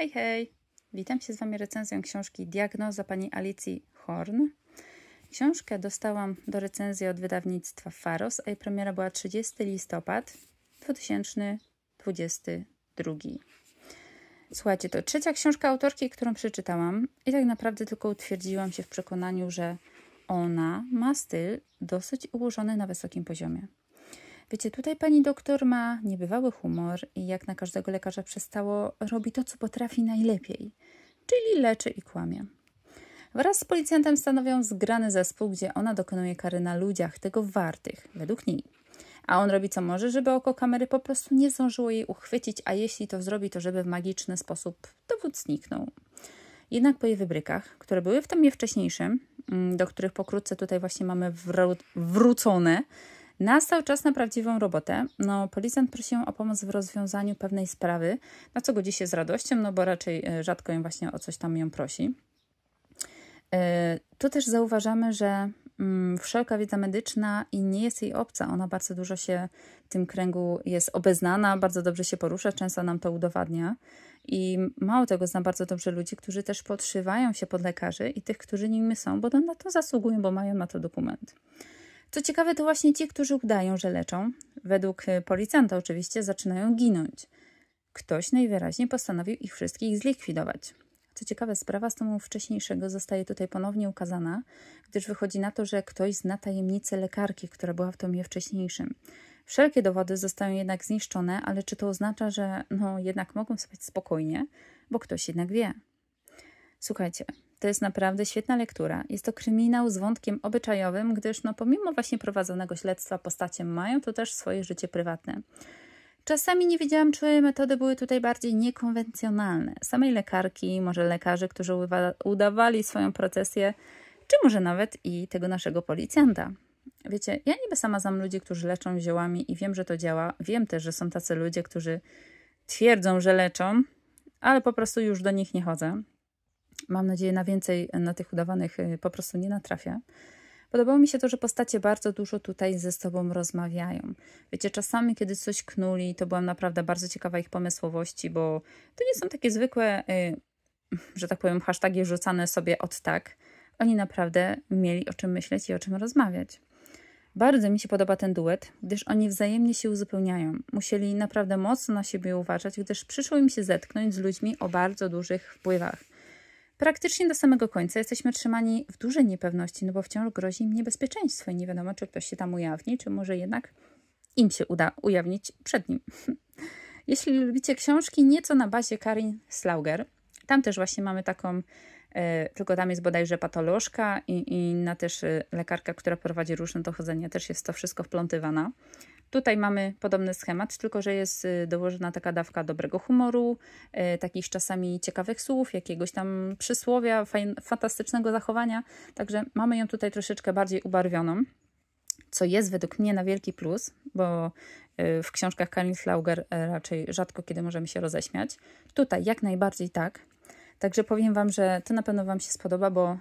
Hej, hej! Witam się z Wami recenzją książki Diagnoza pani Alicji Horn. Książkę dostałam do recenzji od wydawnictwa Faros, a jej premiera była 30 listopad 2022. Słuchajcie, to trzecia książka autorki, którą przeczytałam i tak naprawdę tylko utwierdziłam się w przekonaniu, że ona ma styl dosyć ułożony na wysokim poziomie. Wiecie, tutaj pani doktor ma niebywały humor i jak na każdego lekarza przestało, robi to, co potrafi najlepiej, czyli leczy i kłamie. Wraz z policjantem stanowią zgrany zespół, gdzie ona dokonuje kary na ludziach, tego wartych, według niej. A on robi co może, żeby oko kamery po prostu nie zdążyło jej uchwycić, a jeśli to zrobi, to żeby w magiczny sposób dowód zniknął. Jednak po jej wybrykach, które były w tomie wcześniejszym, mm, do których pokrótce tutaj właśnie mamy wró wrócone, Nastał czas na prawdziwą robotę. No, policjant prosi ją o pomoc w rozwiązaniu pewnej sprawy, na co godzi się z radością, no bo raczej e, rzadko ją właśnie o coś tam ją prosi. E, tu też zauważamy, że mm, wszelka wiedza medyczna i nie jest jej obca. Ona bardzo dużo się w tym kręgu jest obeznana, bardzo dobrze się porusza, często nam to udowadnia. I mało tego, zna bardzo dobrze ludzi, którzy też podszywają się pod lekarzy i tych, którzy nimi są, bo na to zasługują, bo mają na to dokument. Co ciekawe, to właśnie ci, którzy udają, że leczą, według e, policjanta oczywiście, zaczynają ginąć. Ktoś najwyraźniej postanowił ich wszystkich zlikwidować. Co ciekawe, sprawa z tomu wcześniejszego zostaje tutaj ponownie ukazana, gdyż wychodzi na to, że ktoś zna tajemnicę lekarki, która była w tomie wcześniejszym. Wszelkie dowody zostają jednak zniszczone, ale czy to oznacza, że no jednak mogą spać spokojnie, bo ktoś jednak wie. Słuchajcie, to jest naprawdę świetna lektura. Jest to kryminał z wątkiem obyczajowym, gdyż no, pomimo właśnie prowadzonego śledztwa postacie mają to też swoje życie prywatne. Czasami nie wiedziałam, czy metody były tutaj bardziej niekonwencjonalne. Samej lekarki, może lekarze, którzy udawali swoją procesję, czy może nawet i tego naszego policjanta. Wiecie, ja niby sama znam ludzi, którzy leczą ziołami i wiem, że to działa. Wiem też, że są tacy ludzie, którzy twierdzą, że leczą, ale po prostu już do nich nie chodzę mam nadzieję, na więcej na tych udawanych y, po prostu nie natrafia. Podobało mi się to, że postacie bardzo dużo tutaj ze sobą rozmawiają. Wiecie, czasami, kiedy coś knuli, to byłam naprawdę bardzo ciekawa ich pomysłowości, bo to nie są takie zwykłe, y, że tak powiem, hasztagi rzucane sobie od tak. Oni naprawdę mieli o czym myśleć i o czym rozmawiać. Bardzo mi się podoba ten duet, gdyż oni wzajemnie się uzupełniają. Musieli naprawdę mocno na siebie uważać, gdyż przyszło im się zetknąć z ludźmi o bardzo dużych wpływach. Praktycznie do samego końca jesteśmy trzymani w dużej niepewności, no bo wciąż grozi im niebezpieczeństwo i nie wiadomo, czy ktoś się tam ujawni, czy może jednak im się uda ujawnić przed nim. Jeśli lubicie książki nieco na bazie Karin Slauger, tam też właśnie mamy taką, e, tylko tam jest bodajże patolożka i, i inna też e, lekarka, która prowadzi różne dochodzenia, też jest to wszystko wplątywana. Tutaj mamy podobny schemat, tylko że jest y, dołożona taka dawka dobrego humoru, y, takich czasami ciekawych słów, jakiegoś tam przysłowia, fantastycznego zachowania. Także mamy ją tutaj troszeczkę bardziej ubarwioną, co jest według mnie na wielki plus, bo y, w książkach Karin Flauger raczej rzadko kiedy możemy się roześmiać. Tutaj jak najbardziej tak. Także powiem Wam, że to na pewno Wam się spodoba, bo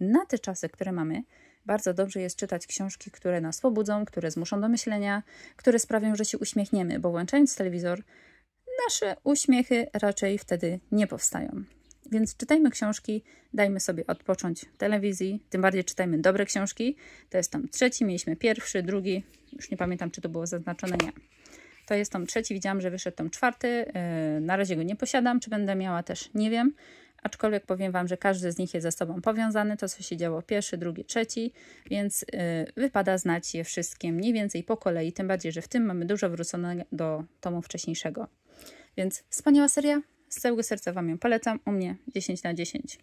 na te czasy, które mamy, bardzo dobrze jest czytać książki, które nas pobudzą, które zmuszą do myślenia, które sprawią, że się uśmiechniemy, bo włączając telewizor, nasze uśmiechy raczej wtedy nie powstają. Więc czytajmy książki, dajmy sobie odpocząć telewizji, tym bardziej czytajmy dobre książki. To jest tam trzeci, mieliśmy pierwszy, drugi, już nie pamiętam, czy to było zaznaczone, nie. To jest tom trzeci, widziałam, że wyszedł tom czwarty, yy, na razie go nie posiadam, czy będę miała też, nie wiem aczkolwiek powiem Wam, że każdy z nich jest ze sobą powiązany, to co się działo pierwszy, drugi, trzeci, więc yy, wypada znać je wszystkie mniej więcej po kolei, tym bardziej, że w tym mamy dużo wrócone do tomu wcześniejszego. Więc wspaniała seria, z całego serca Wam ją polecam, u mnie 10 na 10.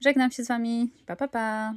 Żegnam się z Wami, pa pa pa!